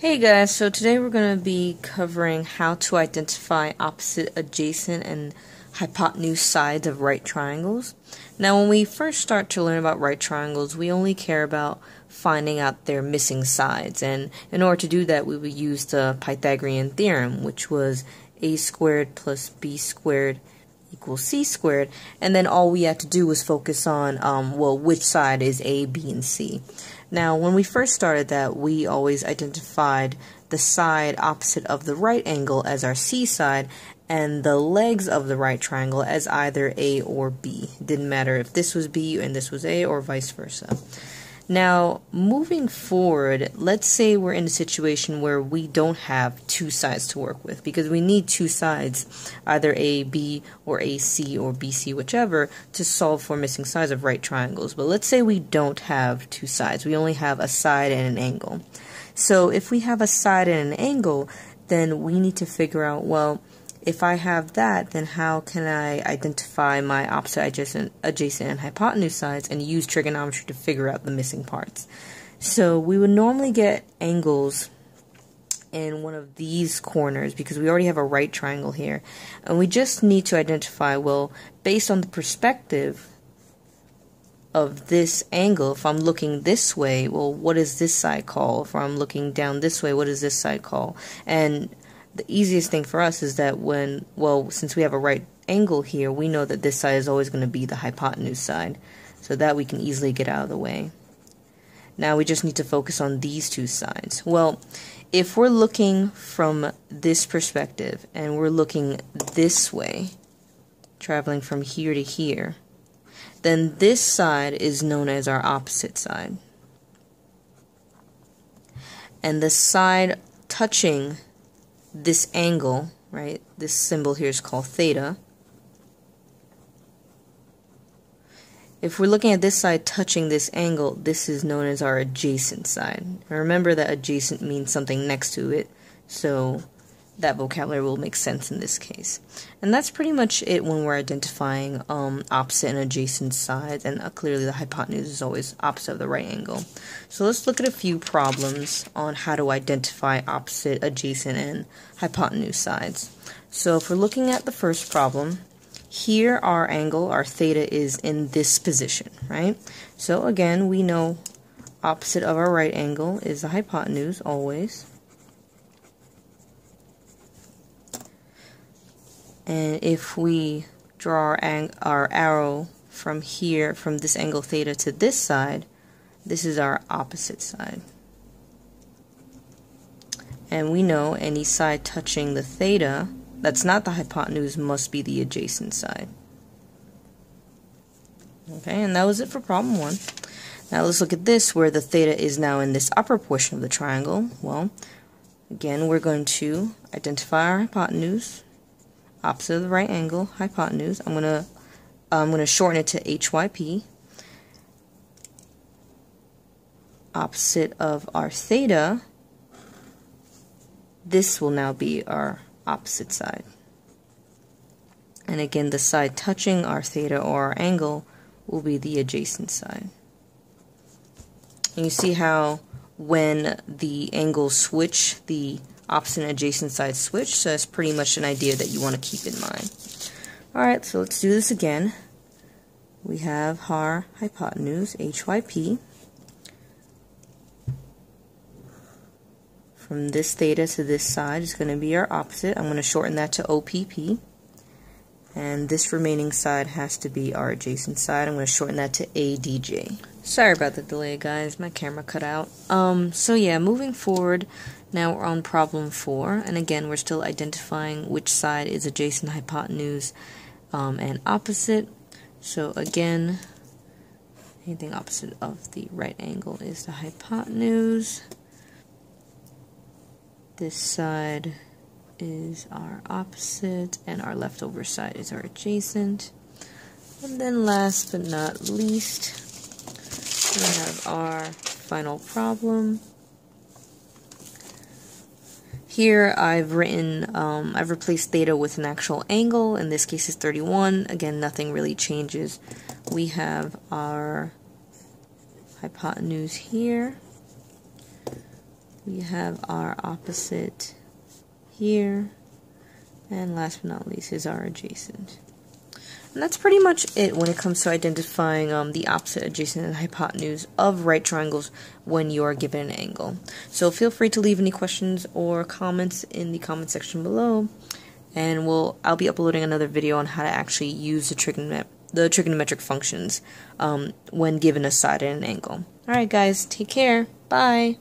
Hey guys, so today we're going to be covering how to identify opposite, adjacent, and hypotenuse sides of right triangles. Now when we first start to learn about right triangles, we only care about finding out their missing sides, and in order to do that we would use the Pythagorean theorem, which was a squared plus b squared equals c squared, and then all we had to do was focus on, um, well, which side is a, b, and c. Now, when we first started that, we always identified the side opposite of the right angle as our C side and the legs of the right triangle as either A or B. Didn't matter if this was B and this was A or vice versa. Now, moving forward, let's say we're in a situation where we don't have two sides to work with because we need two sides, either A, B, or AC, or BC, whichever, to solve for missing sides of right triangles. But let's say we don't have two sides, we only have a side and an angle. So if we have a side and an angle, then we need to figure out, well, if I have that, then how can I identify my opposite, adjacent, adjacent, and hypotenuse sides and use trigonometry to figure out the missing parts? So we would normally get angles in one of these corners because we already have a right triangle here. And we just need to identify, well, based on the perspective of this angle, if I'm looking this way, well, what is this side called? If I'm looking down this way, what is this side called? And the easiest thing for us is that when, well, since we have a right angle here, we know that this side is always going to be the hypotenuse side. So that we can easily get out of the way. Now we just need to focus on these two sides. Well, if we're looking from this perspective and we're looking this way, traveling from here to here, then this side is known as our opposite side. And the side touching this angle, right, this symbol here is called theta. If we're looking at this side touching this angle, this is known as our adjacent side. remember that adjacent means something next to it, so that vocabulary will make sense in this case. And that's pretty much it when we're identifying um, opposite and adjacent sides, and uh, clearly the hypotenuse is always opposite of the right angle. So let's look at a few problems on how to identify opposite, adjacent, and hypotenuse sides. So if we're looking at the first problem, here our angle, our theta, is in this position, right? So again, we know opposite of our right angle is the hypotenuse, always. And if we draw our, our arrow from here, from this angle theta to this side, this is our opposite side. And we know any side touching the theta that's not the hypotenuse must be the adjacent side. Okay, and that was it for problem one. Now let's look at this where the theta is now in this upper portion of the triangle. Well, again, we're going to identify our hypotenuse opposite of the right angle, hypotenuse. I'm gonna I'm gonna shorten it to HYP. Opposite of our theta, this will now be our opposite side. And again, the side touching our theta or our angle will be the adjacent side. And you see how when the angles switch, the opposite and adjacent sides switch, so that's pretty much an idea that you want to keep in mind. Alright, so let's do this again. We have our hypotenuse, HYP. From this theta to this side is going to be our opposite. I'm going to shorten that to OPP. And this remaining side has to be our adjacent side. I'm going to shorten that to ADJ. Sorry about the delay, guys. My camera cut out. Um, so yeah, moving forward, now we're on problem four, and again, we're still identifying which side is adjacent hypotenuse um, and opposite. So again, anything opposite of the right angle is the hypotenuse. This side is our opposite, and our leftover side is our adjacent. And then last but not least, we have our final problem. Here I've written, um, I've replaced theta with an actual angle. In this case is 31. Again, nothing really changes. We have our hypotenuse here. we have our opposite here. And last but not least is our adjacent. And that's pretty much it when it comes to identifying um, the opposite, adjacent, and hypotenuse of right triangles when you are given an angle. So feel free to leave any questions or comments in the comment section below, and we'll I'll be uploading another video on how to actually use the trigonomet the trigonometric functions um, when given a side and an angle. All right, guys, take care. Bye.